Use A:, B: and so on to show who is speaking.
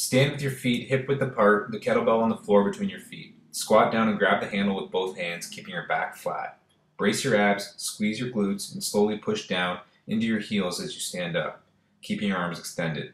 A: Stand with your feet hip width apart, the kettlebell on the floor between your feet. Squat down and grab the handle with both hands, keeping your back flat. Brace your abs, squeeze your glutes, and slowly push down into your heels as you stand up, keeping your arms extended.